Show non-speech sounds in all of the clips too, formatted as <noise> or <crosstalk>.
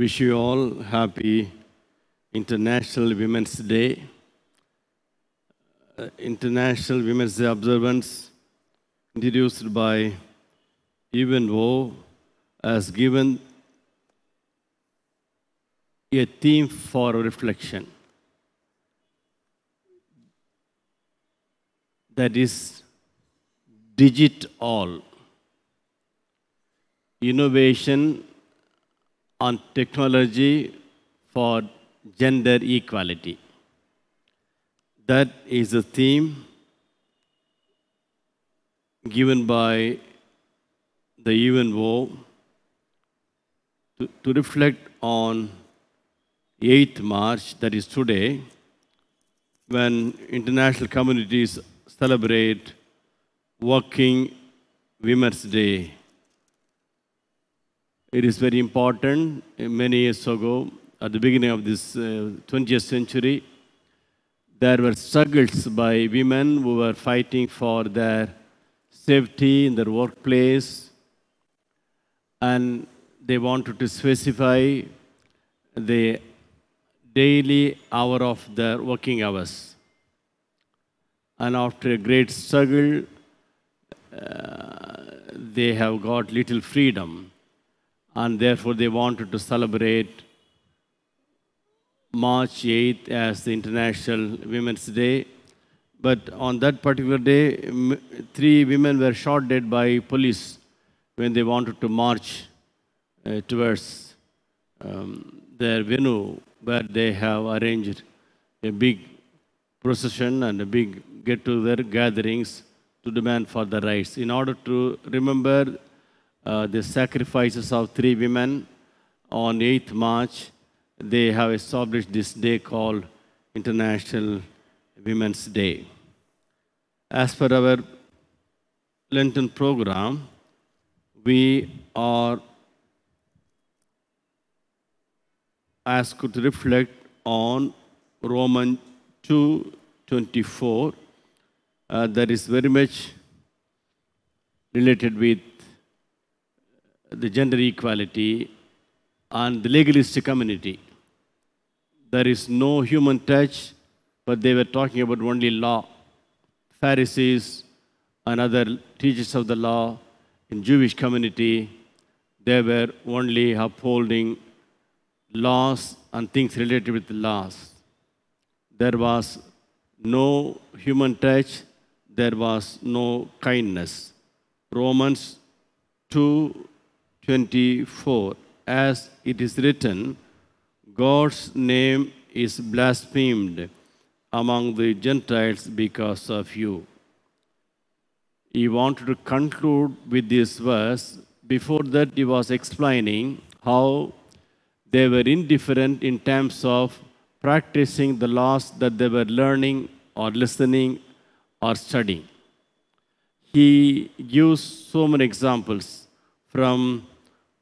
Wish you all happy International Women's Day. Uh, International Women's Day observance introduced by UNO has given a theme for reflection. That is digit all. Innovation on technology for gender equality. That is the theme given by the UNO to, to reflect on 8th March, that is today, when international communities celebrate Working Women's Day. It is very important. Many years ago, at the beginning of this uh, 20th century, there were struggles by women who were fighting for their safety in their workplace, and they wanted to specify the daily hour of their working hours. And after a great struggle, uh, they have got little freedom, and therefore they wanted to celebrate March 8th as the International Women's Day. But on that particular day, three women were shot dead by police when they wanted to march uh, towards um, their venue where they have arranged a big procession and a big get together gatherings to demand for the rights. In order to remember uh, the sacrifices of three women on 8th March, they have established this day called International Women's Day. As per our Lenten program, we are asked to reflect on Romans 2:24. Uh, that is very much related with the gender equality and the legalistic community. There is no human touch, but they were talking about only law. Pharisees and other teachers of the law in Jewish community, they were only upholding laws and things related with the laws. There was no human touch, there was no kindness. Romans 2:24 as it is written God's name is blasphemed among the Gentiles because of you. He wanted to conclude with this verse. Before that, he was explaining how they were indifferent in terms of practicing the laws that they were learning or listening or studying. He gives so many examples from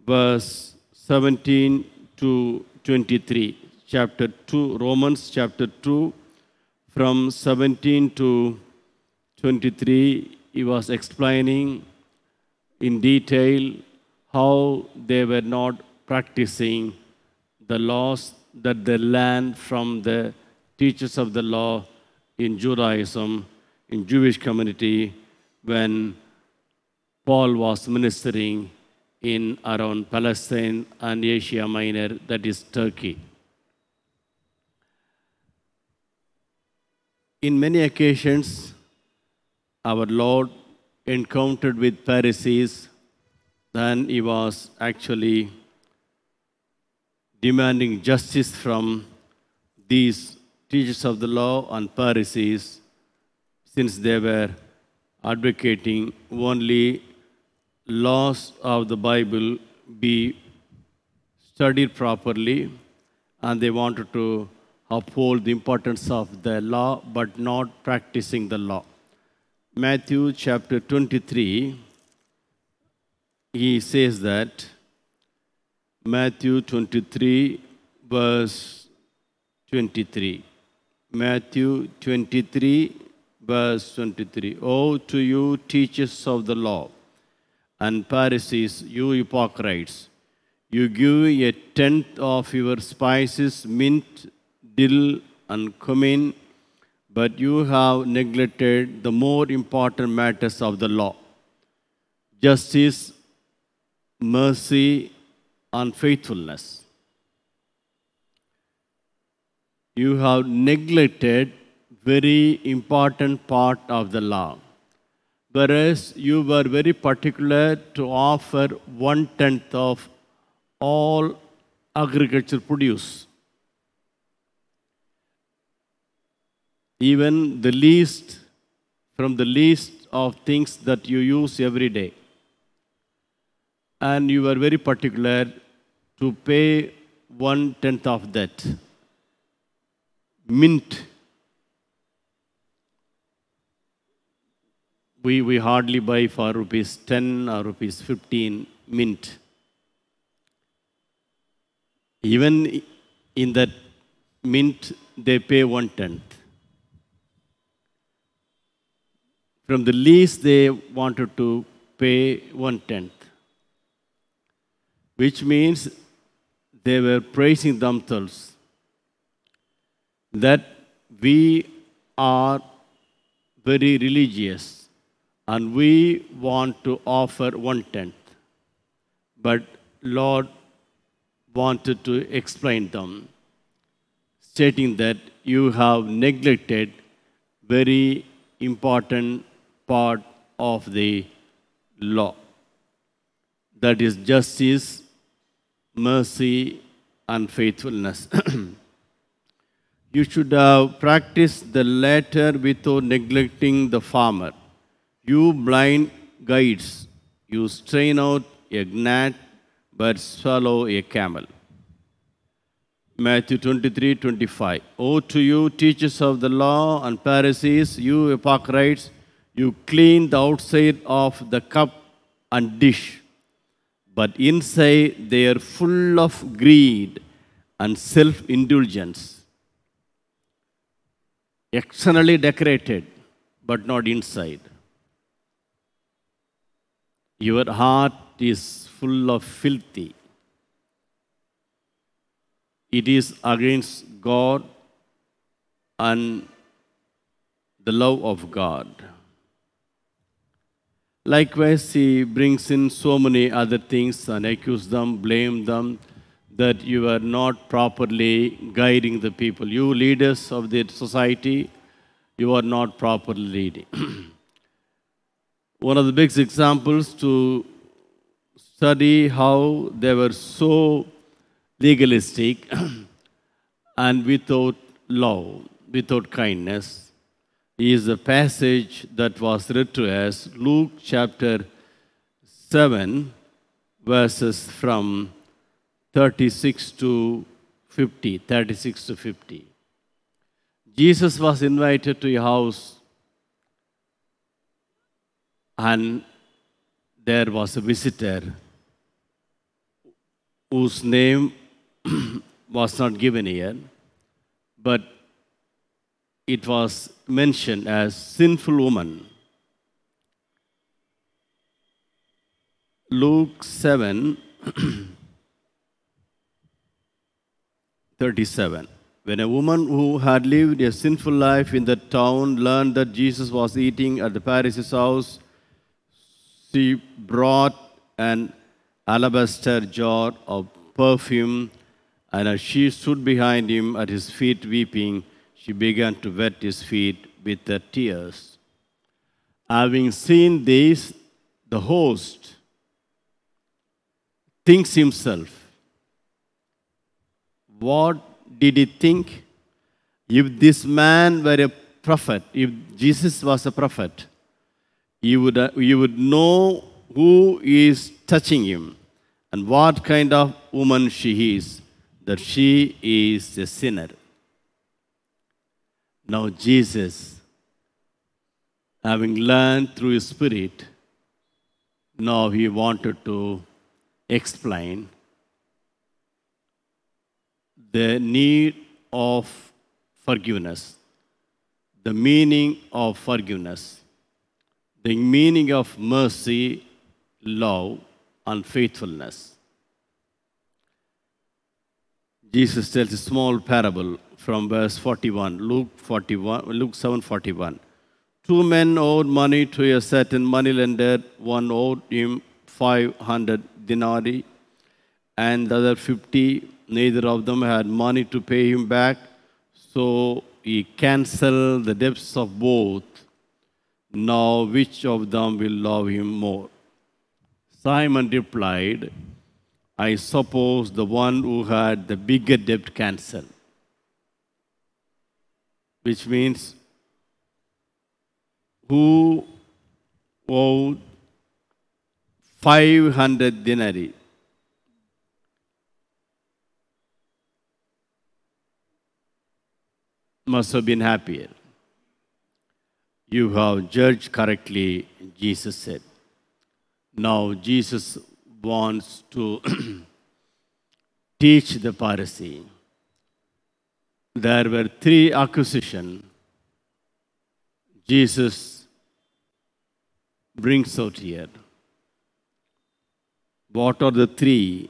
verse 17 to 23, chapter 2, Romans chapter 2, from 17 to 23, he was explaining in detail how they were not practicing the laws that they learned from the teachers of the law in Judaism, in Jewish community, when Paul was ministering in around Palestine and Asia Minor, that is Turkey. In many occasions, our Lord encountered with Pharisees, and he was actually demanding justice from these teachers of the law and Pharisees, since they were advocating only laws of the Bible be studied properly, and they wanted to uphold the importance of the law but not practicing the law. Matthew chapter 23, he says that Matthew 23, verse 23. Matthew 23, verse 23. Woe to you, teachers of the law and Pharisees, you hypocrites! You give a tenth of your spices, mint, dill, and cumin, but you have neglected the more important matters of the law justice, mercy, and faithfulness. You have neglected very important part of the law whereas you were very particular to offer one tenth of all agriculture produce. Even the least, from the least of things that you use every day. And you were very particular to pay one tenth of that. Mint we, we hardly buy for rupees 10 or rupees 15 mint. Even in that mint, they pay one tenth. From the least, they wanted to pay one tenth, which means they were praising themselves that we are very religious and we want to offer one tenth. But Lord wanted to explain them, stating that you have neglected very important part of the law. That is justice, mercy, and faithfulness. <clears throat> you should have practiced the latter without neglecting the farmer. You blind guides, you strain out a gnat but swallow a camel. Matthew 23 25. Woe to you, teachers of the law and Pharisees, you hypocrites, you clean the outside of the cup and dish, but inside they are full of greed and self indulgence. Externally decorated, but not inside. Your heart is full of filthy. It is against God and the love of God. Likewise, he brings in so many other things and accuse them, blame them that you are not properly guiding the people. You leaders of the society, you are not properly leading. <clears throat> One of the big examples to study how they were so legalistic <clears throat> and without love, without kindness, is a passage that was read to us, Luke chapter 7, verses from 36 to 50, 36 to 50. Jesus was invited to a house and there was a visitor whose name <clears throat> was not given here, but it was mentioned as sinful woman. Luke 7 <clears throat> 37. When a woman who had lived a sinful life in the town learned that Jesus was eating at the Pharisee's house, she brought an alabaster jar of perfume, and as she stood behind him at his feet weeping, she began to wet his feet with her tears. Having seen this, the host thinks himself, What did he think? If this man were a prophet, if Jesus was a prophet, you would, uh, you would know who is touching him and what kind of woman she is, that she is a sinner. Now, Jesus, having learned through his Spirit, now he wanted to explain the need of forgiveness, the meaning of forgiveness, the meaning of mercy, love, and faithfulness. Jesus tells a small parable from verse 41, Luke 41, Luke 7 41. Two men owed money to a certain moneylender. One owed him 500 denarii and the other 50. Neither of them had money to pay him back. So he canceled the debts of both. Now, which of them will love him more? Simon replied, I suppose the one who had the bigger debt cancelled. Which means who owed 500 denarii. Must have been happier. You have judged correctly, Jesus said. Now, Jesus wants to <clears throat> teach the Pharisee. There were three accusations Jesus brings out here. What are the three?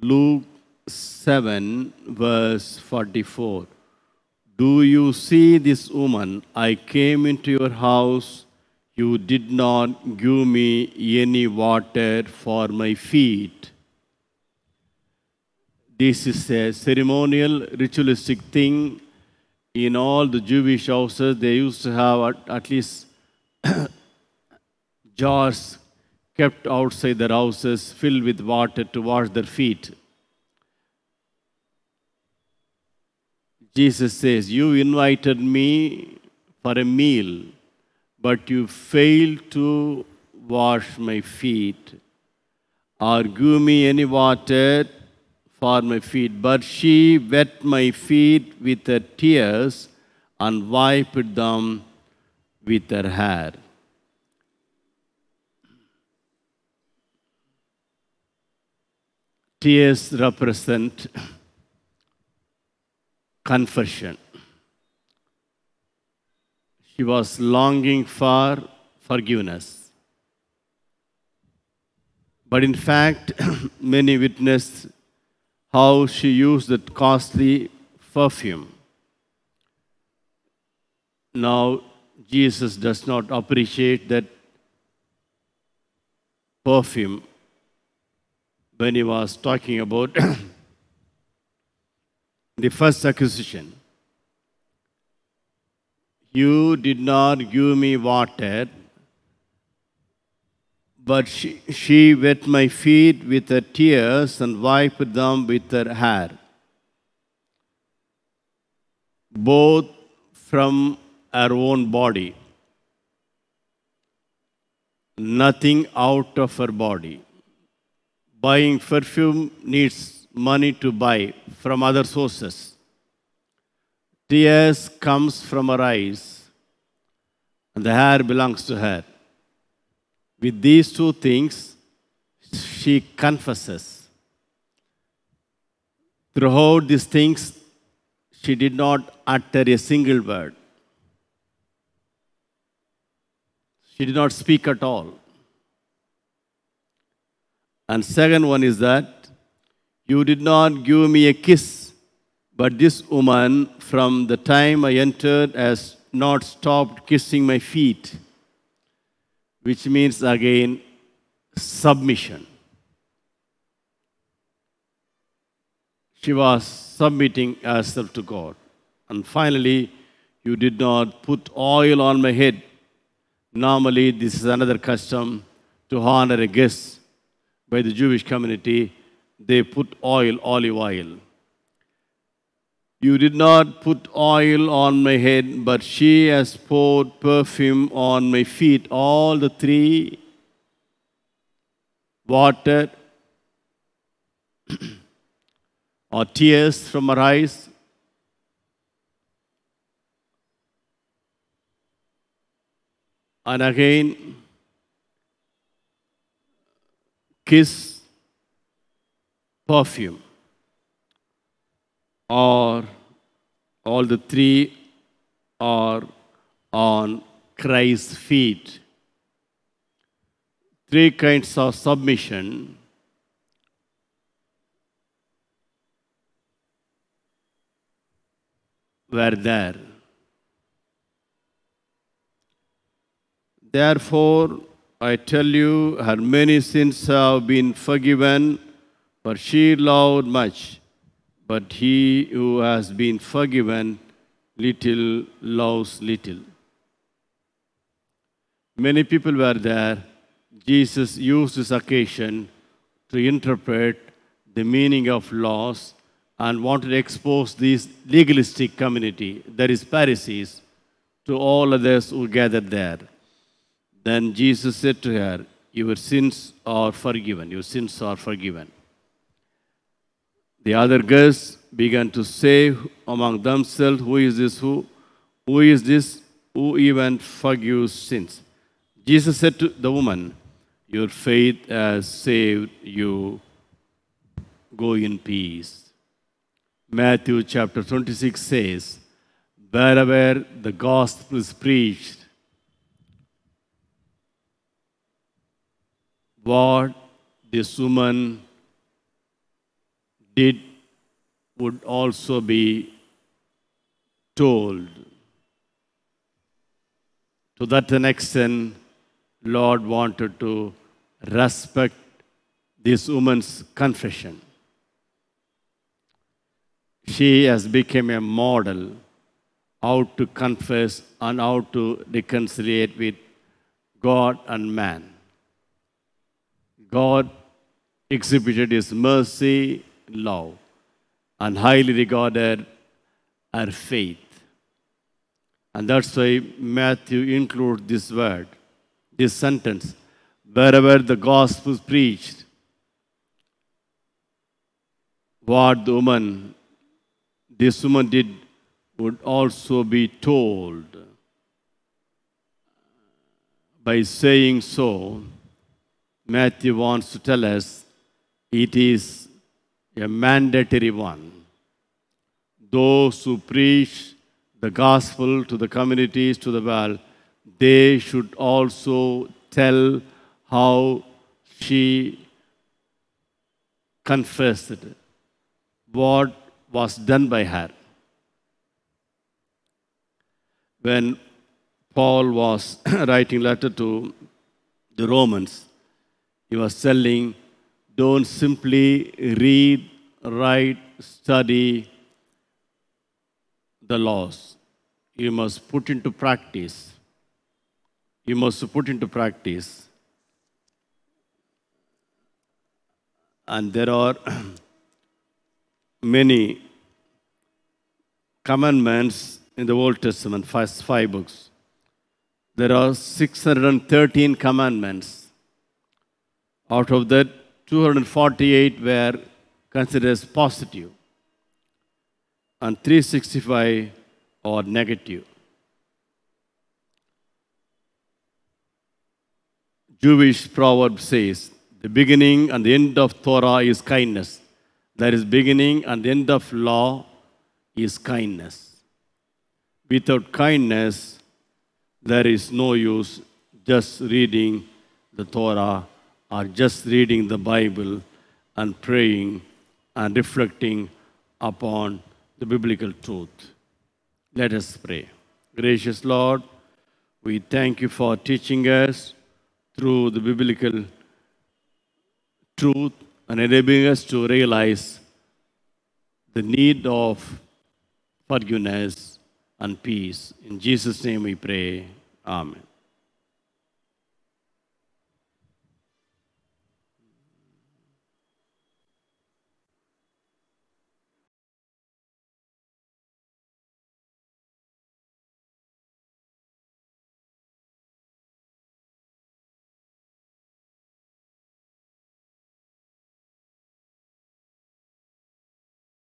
Luke 7, verse 44. Do you see this woman? I came into your house. You did not give me any water for my feet. This is a ceremonial, ritualistic thing. In all the Jewish houses, they used to have at, at least <coughs> jars kept outside their houses filled with water to wash their feet. Jesus says, You invited me for a meal, but you failed to wash my feet or give me any water for my feet. But she wet my feet with her tears and wiped them with her hair. Tears represent confession. She was longing for forgiveness. But in fact, <coughs> many witnessed how she used that costly perfume. Now, Jesus does not appreciate that perfume when he was talking about <coughs> the first accusation. You did not give me water, but she, she wet my feet with her tears and wiped them with her hair. Both from her own body, nothing out of her body. Buying perfume needs money to buy from other sources. Tears comes from her eyes, and the hair belongs to her. With these two things, she confesses. Throughout these things, she did not utter a single word. She did not speak at all. And second one is that you did not give me a kiss, but this woman from the time I entered has not stopped kissing my feet, which means again submission. She was submitting herself to God. And finally, you did not put oil on my head. Normally, this is another custom to honor a guest by the Jewish community. They put oil, olive oil. You did not put oil on my head, but she has poured perfume on my feet. All the three water <clears throat> or tears from her eyes. And again, kiss, perfume, or all the three are on Christ's feet. Three kinds of submission were there. Therefore, I tell you, her many sins have been forgiven, for she loved much. But he who has been forgiven little loves little. Many people were there. Jesus used this occasion to interpret the meaning of laws and wanted to expose this legalistic community, that is, Pharisees, to all others who gathered there. Then Jesus said to her, Your sins are forgiven. Your sins are forgiven. The other girls began to say among themselves, Who is this? Who? Who is this? Who even forgives sins? Jesus said to the woman, Your faith has saved you. Go in peace. Matthew chapter 26 says, Wherever the gospel is preached, what this woman did would also be told. To that extent, Lord wanted to respect this woman's confession. She has become a model how to confess and how to reconcile with God and man. God exhibited his mercy, love, and highly regarded our faith. And that's why Matthew includes this word, this sentence, wherever the gospel is preached, what the woman, this woman did, would also be told. By saying so, Matthew wants to tell us it is a mandatory one. Those who preach the gospel to the communities, to the world, they should also tell how she confessed what was done by her. When Paul was <coughs> writing letter to the Romans, he was telling, don't simply read, write, study the laws. You must put into practice. You must put into practice. And there are <clears throat> many commandments in the Old Testament, first five books. There are 613 commandments out of that, 248 were considered as positive, and 365 are negative. Jewish proverb says, the beginning and the end of Torah is kindness. That is, beginning and end of law is kindness. Without kindness, there is no use just reading the Torah are just reading the Bible and praying and reflecting upon the biblical truth. Let us pray. Gracious Lord, we thank you for teaching us through the biblical truth and enabling us to realize the need of forgiveness and peace. In Jesus' name we pray. Amen.